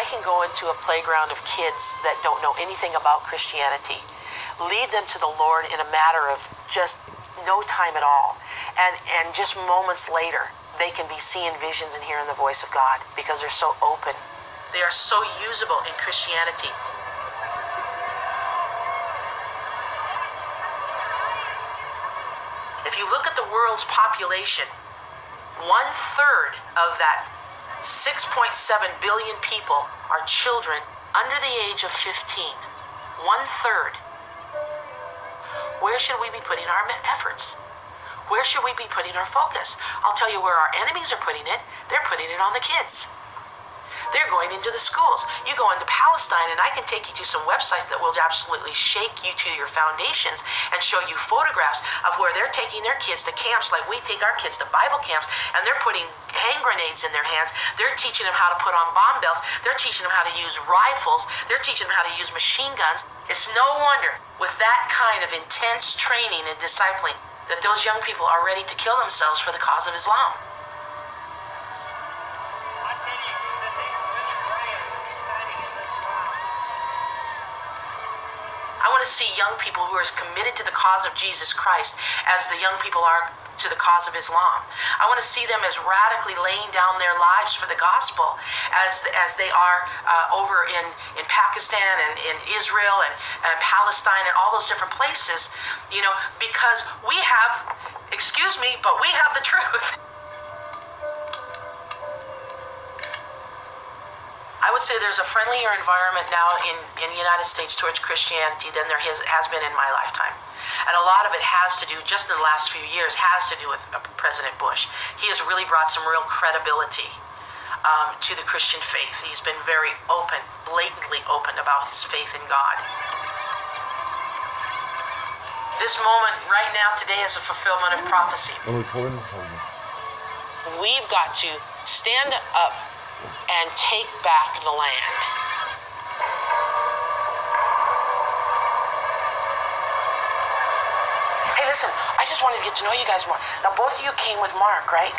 I can go into a playground of kids that don't know anything about Christianity, lead them to the Lord in a matter of just no time at all. And, and just moments later, they can be seeing visions and hearing the voice of God because they're so open. They are so usable in Christianity. If you look at the world's population, one third of that 6.7 billion people are children under the age of 15. One third. Where should we be putting our efforts? Where should we be putting our focus? I'll tell you where our enemies are putting it. They're putting it on the kids. They're going into the schools. You go into Palestine, and I can take you to some websites that will absolutely shake you to your foundations and show you photographs of where they're taking their kids to camps like we take our kids to Bible camps, and they're putting hand grenades in their hands. They're teaching them how to put on bomb belts. They're teaching them how to use rifles. They're teaching them how to use machine guns. It's no wonder, with that kind of intense training and discipling, that those young people are ready to kill themselves for the cause of Islam. Want to see young people who are as committed to the cause of Jesus Christ as the young people are to the cause of Islam. I want to see them as radically laying down their lives for the gospel as, as they are uh, over in, in Pakistan and in Israel and, and Palestine and all those different places, you know, because we have, excuse me, but we have the truth. would say there's a friendlier environment now in, in the United States towards Christianity than there has, has been in my lifetime. And a lot of it has to do, just in the last few years, has to do with uh, President Bush. He has really brought some real credibility um, to the Christian faith. He's been very open, blatantly open about his faith in God. This moment right now, today, is a fulfillment of prophecy. We've got to stand up and take back the land. Hey, listen, I just wanted to get to know you guys more. Now, both of you came with Mark, right?